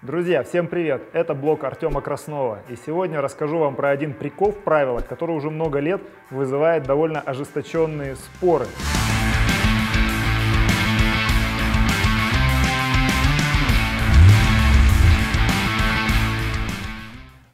Друзья, всем привет! Это блог Артема Краснова. И сегодня расскажу вам про один прикол в правилах, который уже много лет вызывает довольно ожесточенные споры.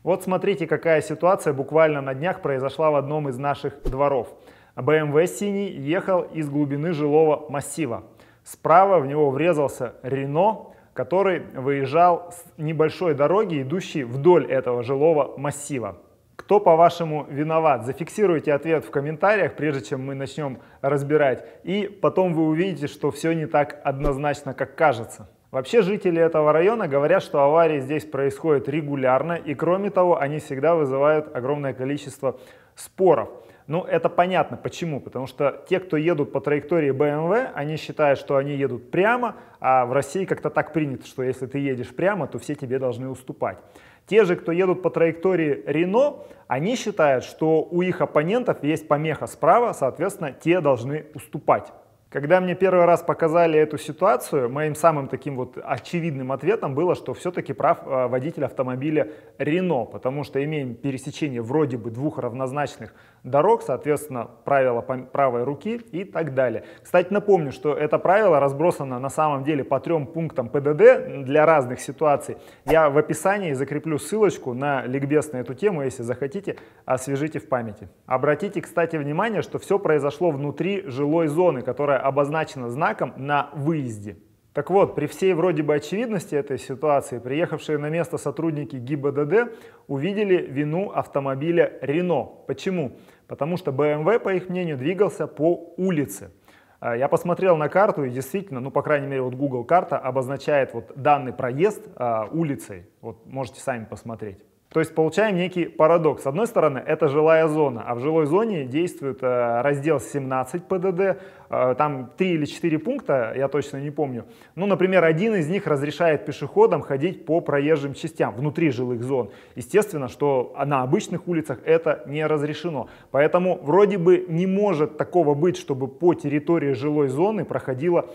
Вот смотрите, какая ситуация буквально на днях произошла в одном из наших дворов. BMW синий ехал из глубины жилого массива. Справа в него врезался Рено, который выезжал с небольшой дороги, идущей вдоль этого жилого массива. Кто, по-вашему, виноват? Зафиксируйте ответ в комментариях, прежде чем мы начнем разбирать. И потом вы увидите, что все не так однозначно, как кажется. Вообще жители этого района говорят, что аварии здесь происходят регулярно, и кроме того, они всегда вызывают огромное количество споров. Ну, это понятно. Почему? Потому что те, кто едут по траектории BMW, они считают, что они едут прямо, а в России как-то так принято, что если ты едешь прямо, то все тебе должны уступать. Те же, кто едут по траектории Рено, они считают, что у их оппонентов есть помеха справа, соответственно, те должны уступать. Когда мне первый раз показали эту ситуацию, моим самым таким вот очевидным ответом было, что все-таки прав э, водитель автомобиля Рено, потому что имеем пересечение вроде бы двух равнозначных дорог, соответственно, правило правой руки и так далее. Кстати, напомню, что это правило разбросано на самом деле по трем пунктам ПДД для разных ситуаций. Я в описании закреплю ссылочку на ликбез на эту тему, если захотите, освежите в памяти. Обратите, кстати, внимание, что все произошло внутри жилой зоны, которая обозначена знаком на выезде. Так вот, при всей вроде бы очевидности этой ситуации, приехавшие на место сотрудники ГИБДД увидели вину автомобиля Рено. Почему? Потому что BMW, по их мнению, двигался по улице. А, я посмотрел на карту и действительно, ну по крайней мере вот Google карта обозначает вот данный проезд а, улицей. Вот можете сами посмотреть. То есть получаем некий парадокс. С одной стороны, это жилая зона, а в жилой зоне действует э, раздел 17 ПДД, э, там 3 или 4 пункта, я точно не помню. Ну, например, один из них разрешает пешеходам ходить по проезжим частям внутри жилых зон. Естественно, что на обычных улицах это не разрешено. Поэтому вроде бы не может такого быть, чтобы по территории жилой зоны проходила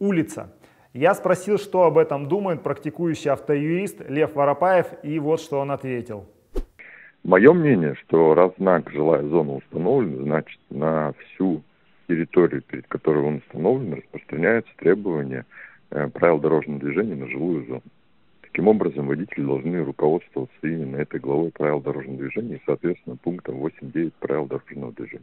улица. Я спросил, что об этом думает практикующий автоюрист Лев Воропаев, и вот что он ответил. Мое мнение, что раз знак «жилая зона» установлен, значит на всю территорию, перед которой он установлен, распространяются требования э, правил дорожного движения на жилую зону. Таким образом, водители должны руководствоваться именно этой главой правил дорожного движения и, соответственно, пунктом 8.9 правил дорожного движения.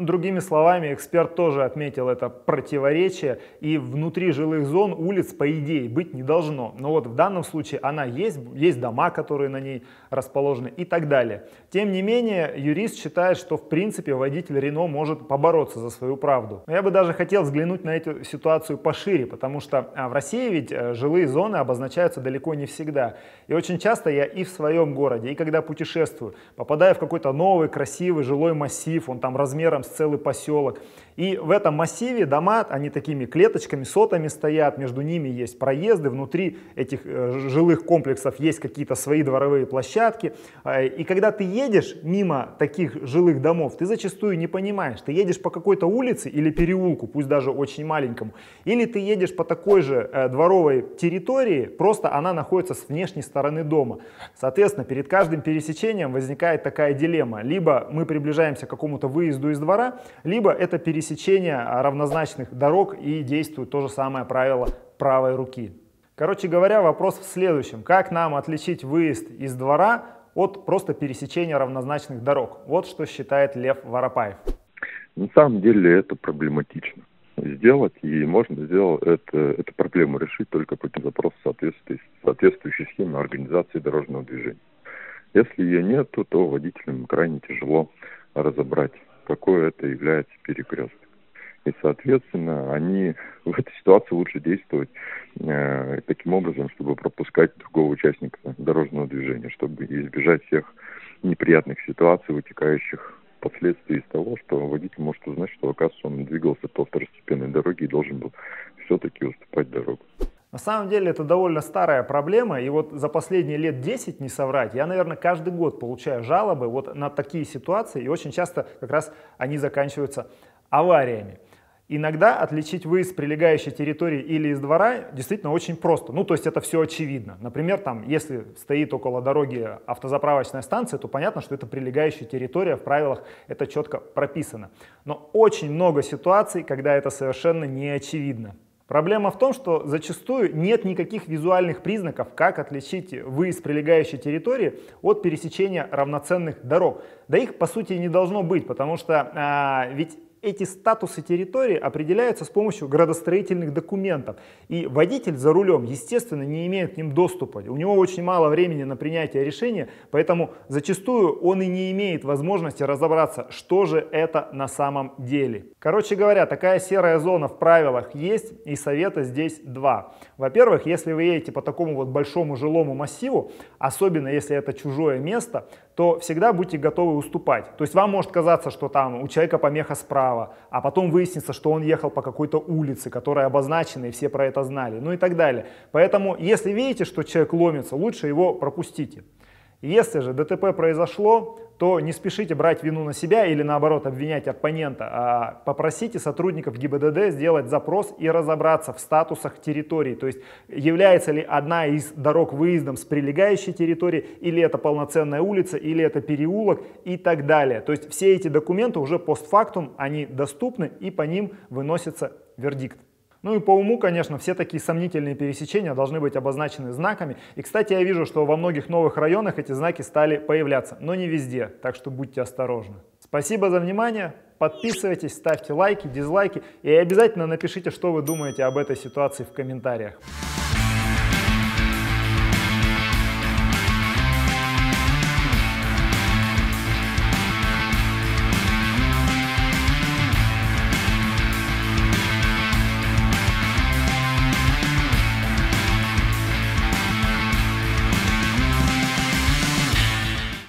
Другими словами, эксперт тоже отметил это противоречие, и внутри жилых зон улиц, по идее, быть не должно. Но вот в данном случае она есть, есть дома, которые на ней расположены и так далее. Тем не менее, юрист считает, что в принципе водитель Рено может побороться за свою правду. Но я бы даже хотел взглянуть на эту ситуацию пошире, потому что а, в России ведь э, жилые зоны обозначаются далеко не всегда. И очень часто я и в своем городе, и когда путешествую, попадаю в какой-то новый, красивый жилой массив, он там размером целый поселок. И в этом массиве дома, они такими клеточками, сотами стоят, между ними есть проезды, внутри этих э, жилых комплексов есть какие-то свои дворовые площадки. Э, и когда ты едешь мимо таких жилых домов, ты зачастую не понимаешь, ты едешь по какой-то улице или переулку, пусть даже очень маленькому, или ты едешь по такой же э, дворовой территории, просто она находится с внешней стороны дома. Соответственно, перед каждым пересечением возникает такая дилемма. Либо мы приближаемся к какому-то выезду из двора, либо это пересечение пересечения равнозначных дорог и действует то же самое правило правой руки. Короче говоря, вопрос в следующем. Как нам отличить выезд из двора от просто пересечения равнозначных дорог? Вот что считает Лев Воропаев. На самом деле это проблематично сделать, и можно сделать это, эту проблему решить только путем запроса соответствующей, схемы организации дорожного движения. Если ее нет, то водителям крайне тяжело разобрать, какой это является перекресток. И, соответственно, они в этой ситуации лучше действовать э, таким образом, чтобы пропускать другого участника дорожного движения, чтобы избежать всех неприятных ситуаций, вытекающих последствий из того, что водитель может узнать, что, оказывается, он двигался по второстепенной дороге и должен был все-таки уступать дорогу. На самом деле это довольно старая проблема, и вот за последние лет 10, не соврать, я, наверное, каждый год получаю жалобы вот на такие ситуации, и очень часто как раз они заканчиваются авариями. Иногда отличить выезд с прилегающей территории или из двора действительно очень просто. Ну, то есть это все очевидно. Например, там, если стоит около дороги автозаправочная станция, то понятно, что это прилегающая территория, в правилах это четко прописано. Но очень много ситуаций, когда это совершенно не очевидно. Проблема в том, что зачастую нет никаких визуальных признаков, как отличить выезд прилегающей территории от пересечения равноценных дорог. Да их по сути не должно быть, потому что а, ведь эти статусы территории определяются с помощью градостроительных документов. И водитель за рулем, естественно, не имеет к ним доступа. У него очень мало времени на принятие решения, поэтому зачастую он и не имеет возможности разобраться, что же это на самом деле. Короче говоря, такая серая зона в правилах есть, и совета здесь два. Во-первых, если вы едете по такому вот большому жилому массиву, особенно если это чужое место, то всегда будьте готовы уступать. То есть вам может казаться, что там у человека помеха справа, а потом выяснится, что он ехал по какой-то улице, которая обозначена, и все про это знали, ну и так далее. Поэтому, если видите, что человек ломится, лучше его пропустите. Если же ДТП произошло, то не спешите брать вину на себя или наоборот обвинять оппонента, а попросите сотрудников ГИБДД сделать запрос и разобраться в статусах территории, то есть является ли одна из дорог выездом с прилегающей территории, или это полноценная улица, или это переулок и так далее. То есть все эти документы уже постфактум, они доступны и по ним выносится вердикт. Ну и по уму, конечно, все такие сомнительные пересечения должны быть обозначены знаками. И, кстати, я вижу, что во многих новых районах эти знаки стали появляться, но не везде, так что будьте осторожны. Спасибо за внимание, подписывайтесь, ставьте лайки, дизлайки и обязательно напишите, что вы думаете об этой ситуации в комментариях.